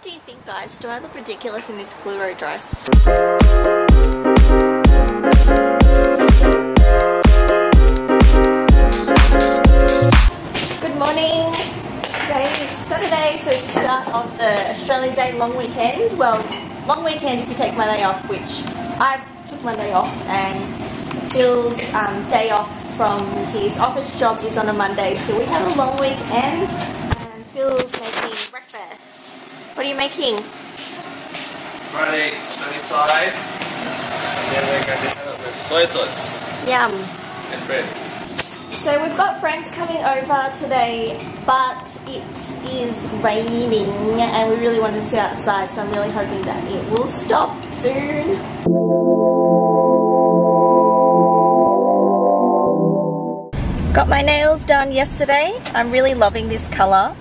What do you think guys? Do I look ridiculous in this fluoro dress? Good morning. Today is Saturday, so it's the start of the Australia Day long weekend. Well, long weekend if you take Monday off, which I took Monday off and Phil's um, day off from his office job is on a Monday. So we have a long weekend and Phil's making breakfast. What are you making? Friday sunny side. And then we're going to have it with soy sauce Yum. and bread. So we've got friends coming over today, but it is raining and we really wanted to sit outside, so I'm really hoping that it will stop soon. Got my nails done yesterday. I'm really loving this colour.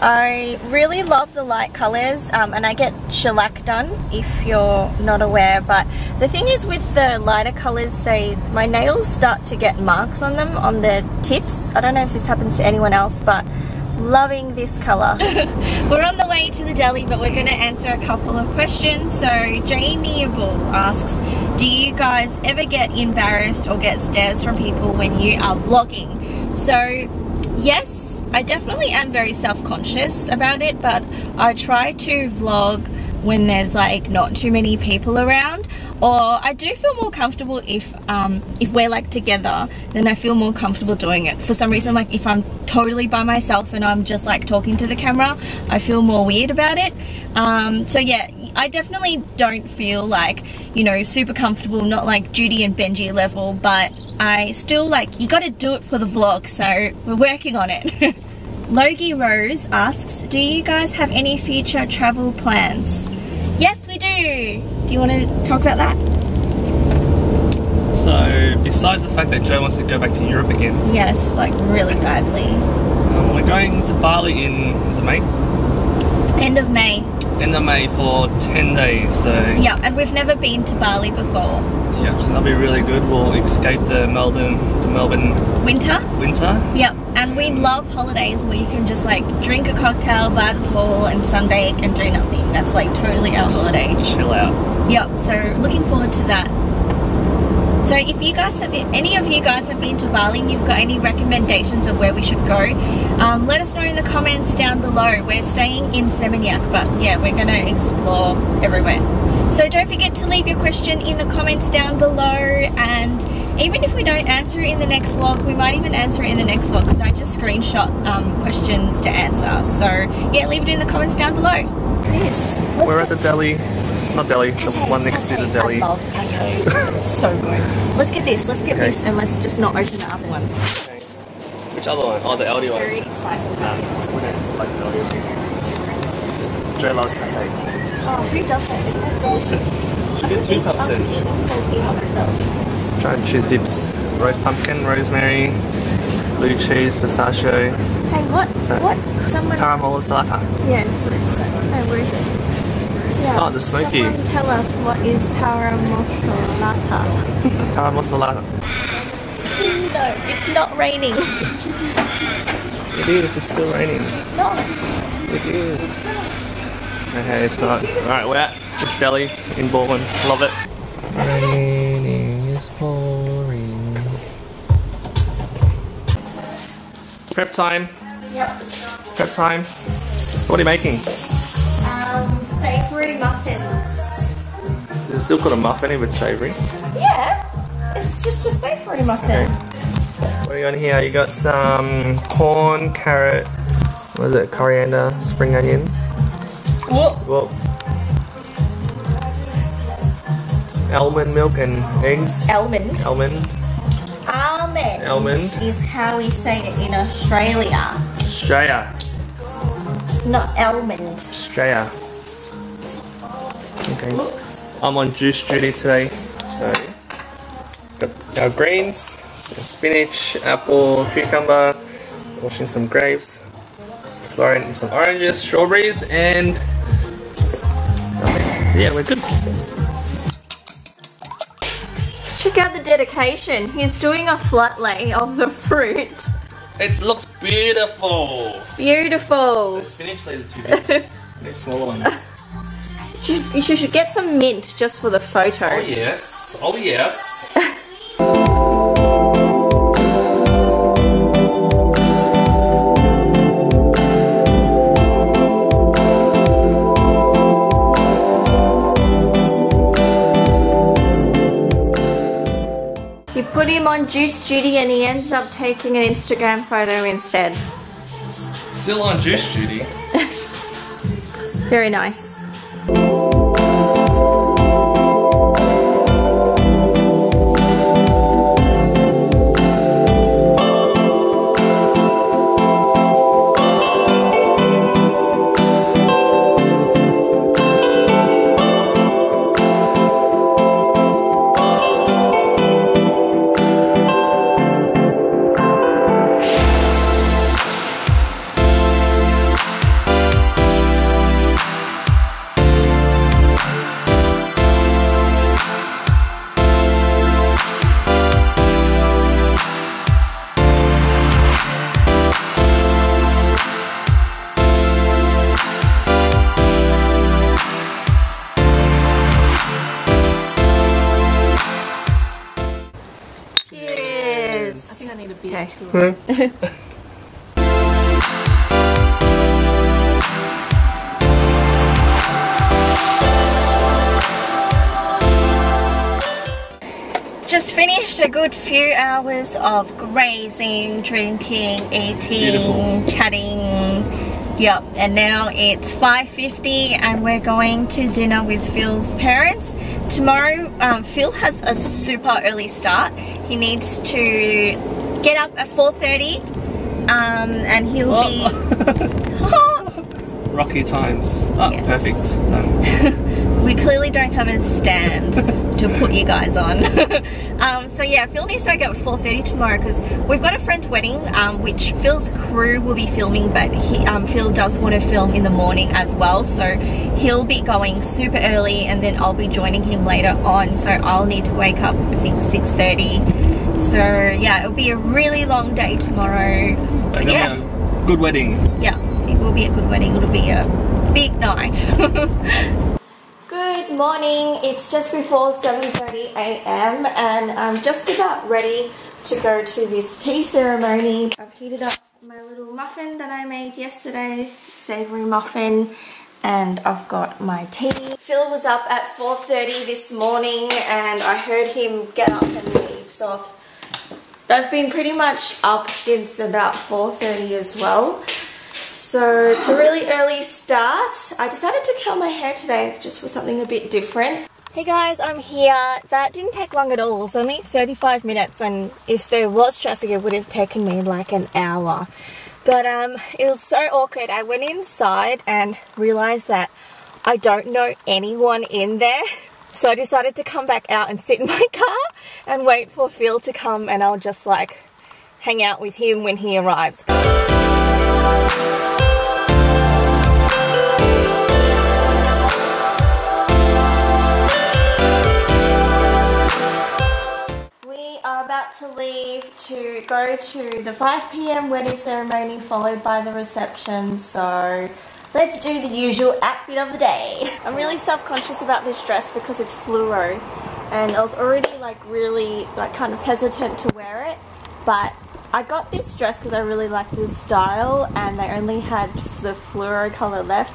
I really love the light colours um, and I get shellac done if you're not aware but the thing is with the lighter colours they my nails start to get marks on them on the tips. I don't know if this happens to anyone else but loving this colour. We're on the way to the deli but we're going to answer a couple of questions. So Jamie Bull asks do you guys ever get embarrassed or get stares from people when you are vlogging? So yes I definitely am very self-conscious about it, but I try to vlog when there's like not too many people around. Or I do feel more comfortable if um, if we're like together then I feel more comfortable doing it. For some reason like if I'm totally by myself and I'm just like talking to the camera I feel more weird about it. Um, so yeah I definitely don't feel like you know super comfortable not like Judy and Benji level but I still like you got to do it for the vlog so we're working on it Logie Rose asks, do you guys have any future travel plans? Yes, we do. Do you want to talk about that? So, besides the fact that Jo wants to go back to Europe again, Yes, like really badly. um, we're going to Bali in, is it May? End of May. End of May for 10 days. So, Yeah, and we've never been to Bali before. yeah, so that'll be really good. We'll escape the Melbourne, the Melbourne Winter? winter. Yeah, and we love holidays where you can just like drink a cocktail by the pool and sunbake and do nothing. That's like totally our holiday. Chill out. Yep, so looking forward to that. So if you guys have, any of you guys have been to Bali and you've got any recommendations of where we should go, um, let us know in the comments down below. We're staying in Seminyak, but yeah, we're going to explore everywhere. So don't forget to leave your question in the comments down below and even if we don't answer it in the next vlog, we might even answer it in the next vlog because I just screenshot um, questions to answer. So yeah, leave it in the comments down below. This. We're at the deli, not deli, the one next to the deli. I love pate. It's so good. Let's get this. Let's get Okay. this, and let's just not open the other one. Which other one? Oh, the Aldi one. Very excited. Um, like the Aldi. Jo loves pate. Oh, who doesn't? It's so delicious. Should get two cups I'll then. eat this whole thing on myself. Try and choose dips. Roast pumpkin, rosemary, blue cheese, pistachio, Hey, what? So- what? Someone. caramel salata. Yeah. No, where is it? Yeah. Oh, the smoky. Someone tell us what is taramasalata. Caramel salata. no, it's not raining. It is, it's still raining. It's not. It is. Okay, it's not. Alright, we're at this deli in Balwyn. Love it. Raining is pouring. Prep time. Yep. Prep time. So what are you making? Savory muffins. Is it still called a muffin if it's savoury? Yeah. It's just a savory muffin. Okay. What are you got here? You got some corn, carrot, what is it, coriander, spring onions. Whoop. Well, almond milk and eggs. Almond. Almond. Almond. Almond. is how we say it in Australia. Australia. It's not almond. Australia. Okay. I'm on juice duty today, so got our greens, some spinach, apple, cucumber, washing some grapes, throwing some oranges, strawberries, and yeah, we're good. Check out the dedication. He's doing a flat lay of the fruit. It looks beautiful. Beautiful. The spinach leaves are too big. They're smaller ones. You should, you should get some mint just for the photo. oh yes. Oh yes. You put him on Juice Duty and he ends up taking an Instagram photo instead. Still on juice duty. Very nice you Cheers. I think I need a beer Okay. too. Just finished a good few hours of grazing, drinking, eating, Beautiful. chatting. Yep, and now it's 5.50 and we're going to dinner with Phil's parents. Tomorrow, um, Phil has a super early start. He needs to get up at 4.30 um, and he'll be... Rocky times. Ah, Yes. perfect. Um, we clearly don't have a stand to put you guys on. um, so yeah, Phil needs to wake up at 4.30 tomorrow because we've got a friend's wedding um, which Phil's crew will be filming but he, um, Phil does want to film in the morning as well so he'll be going super early and then I'll be joining him later on so I'll need to wake up I think 6.30 so yeah it'll be a really long day tomorrow but yeah good wedding. yeah, it will be a good wedding. It'll be a big night. morning. It's just before 7:30 a.m. and I'm just about ready to go to this tea ceremony. I've heated up my little muffin that I made yesterday, savory muffin. And I've got my tea. Phil was up at 4.30 this morning and I heard him get up and leave. So I was I've been pretty much up since about 4.30 as well. So it's a really early start. I decided to curl my hair today just for something a bit different. Hey guys, I'm here. That didn't take long at all. It was only 35 minutes and if there was traffic it would have taken me like an hour. But um, it was so awkward. I went inside and realised that I don't know anyone in there. So I decided to come back out and sit in my car and wait for Phil to come and I'll just like hang out with him when he arrives. We are about to leave to go to the 5 p.m. wedding ceremony followed by the reception. So let's do the usual outfit of the day. I'm really self-conscious about this dress because it's fluoro and I was already like really like kind of hesitant to wear it but I got this dress because I really like this style and they only had the fluoro color left.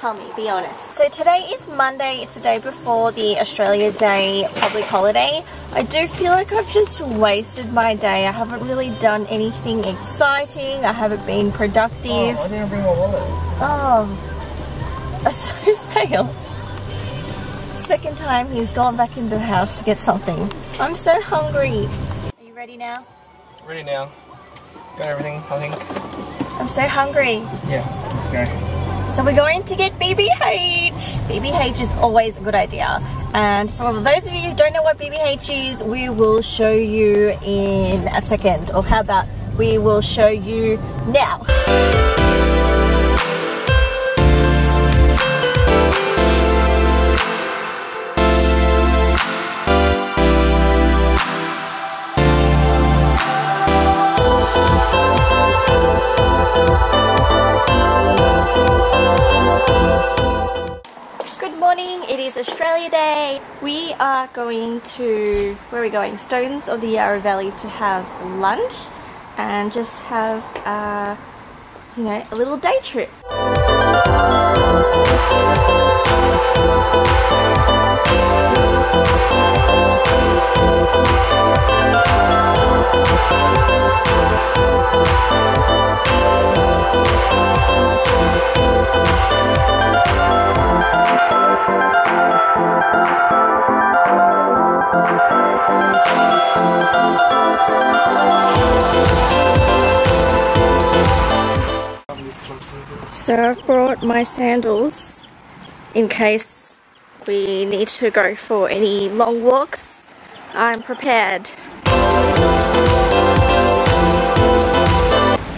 Tell me, be honest. So today is Monday, it's the day before the Australia Day public holiday. I do feel like I've just wasted my day. I haven't really done anything exciting. I haven't been productive. Oh, I didn't bring my wallet. Oh, I so fail. Second time he's gone back into the house to get something. I'm so hungry. Are you ready now? Ready now. Got everything, I think. I'm so hungry. Yeah, let's go. So we're going to get BBH. BBH is always a good idea. And for those of you who don't know what BBH is, we will show you in a second. Or how about we will show you now. Day. We are going to, where are we going? Stones of the Yarra Valley to have lunch and just have, uh, you know, a little day trip. So I've brought my sandals in case we need to go for any long walks. I'm prepared.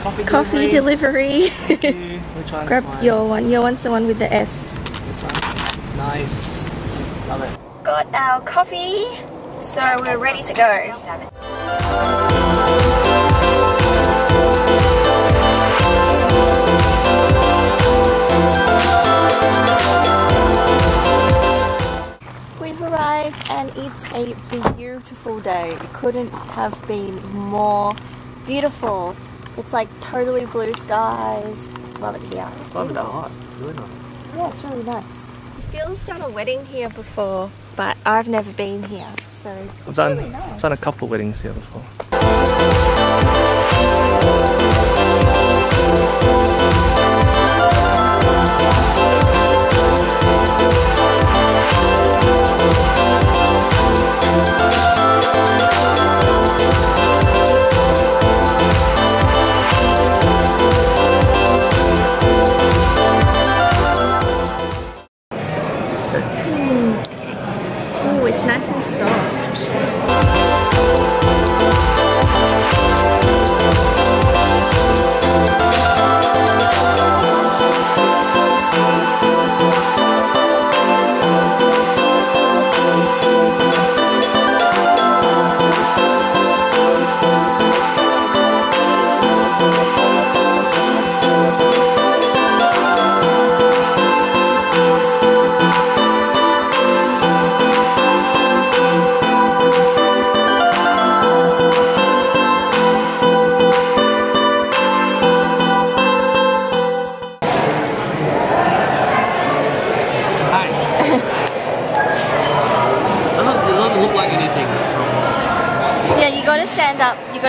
Coffee, Coffee delivery. Thank you. We're trying to Grab your one. Your one's the one with the S. this one. Nice. Love it. Got our coffee, so we're ready to go. We've arrived and it's a beautiful day. It couldn't have been more beautiful. It's like totally blue skies. Love it here. It's Love it a beautiful. lot. Really nice. Yeah, it's really nice. Phil's done a wedding here before, but I've never been here, so I've done really nice. I've done a couple of weddings here before.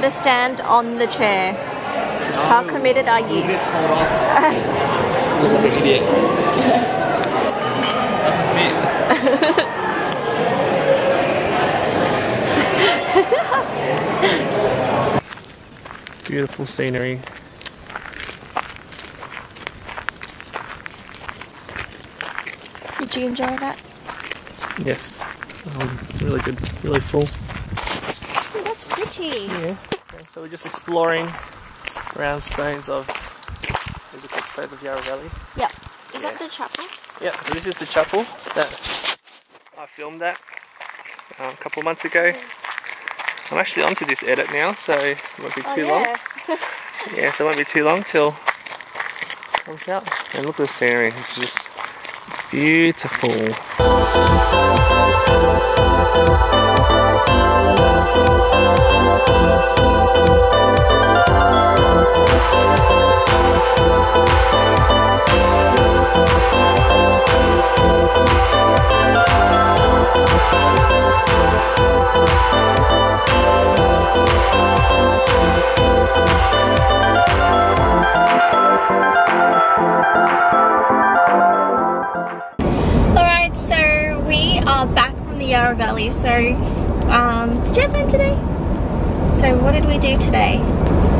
Stand up. You gotta stand on the chair. How committed are You you? get told off. Look like idiot. Doesn't fit. Beautiful scenery. Did you enjoy that? Yes. Um, really good. Really full. Oh, pretty. Yeah. So we're just exploring around stones of these are called stones of Yarra Valley. Yep. Is that the chapel? Yeah, so this is the chapel that I filmed that um, a couple months ago. I'm actually onto this edit now, so it won't be Oh, too long. yeah. Yeah, so it won't be too long till it comes out. And look at the scenery, it's just beautiful. Yarra Valley. So, um, did you have fun today? So, what did we do today?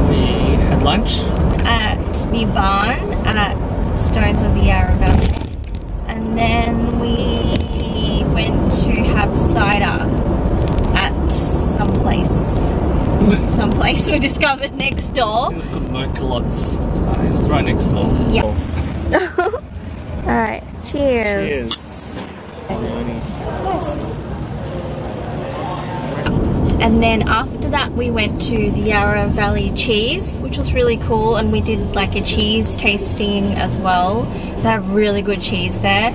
We had lunch. At the barn at Stones of the Yarra And then we went to have cider at some place. some place we discovered next door. It was called Mercalots. So it was right next door. Yeah. Alright, cheers. Cheers. And then after that, we went to the Yarra Valley Cheese, which was really cool, and we did like a cheese tasting as well. They have really good cheese there.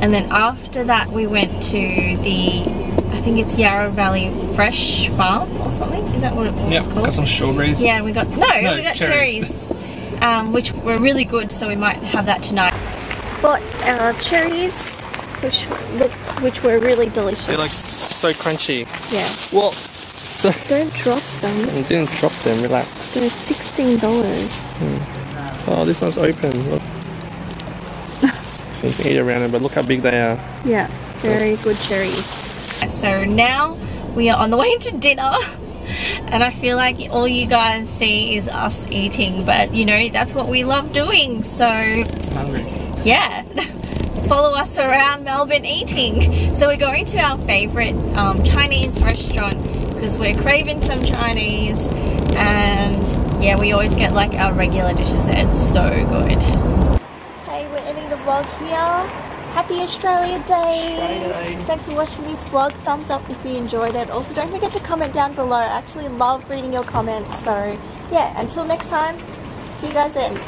And then after that, we went to the, I think it's Yarra Valley Fresh Farm or something. Is that what, it, what Yeah, it's called? got some strawberries. Yeah, we got no, No, we got cherries. cherries, um, which were really good. So we might have that tonight. Bought our cherries, which look, which were really delicious. They're like so crunchy. yeah, Well, don't drop them. I didn't drop them, relax. They're sixteen dollars. Oh, this one's open. Look. so you can eat around it, but look how big they are. Yeah, very good cherries. So now we are on the way to dinner. And I feel like all you guys see is us eating, but you know, that's what we love doing. So, hungry. yeah, follow us around Melbourne eating. So, we're going to our favorite um, Chinese restaurant because we're craving some Chinese, and yeah, we always get like our regular dishes there. It's so good. Hey, we're ending the vlog here. Happy Australia Day! Australia Thanks for watching this vlog. Thumbs up if you enjoyed it. Also, don't forget to comment down below. I actually love reading your comments. So, yeah, until next time, see you guys then.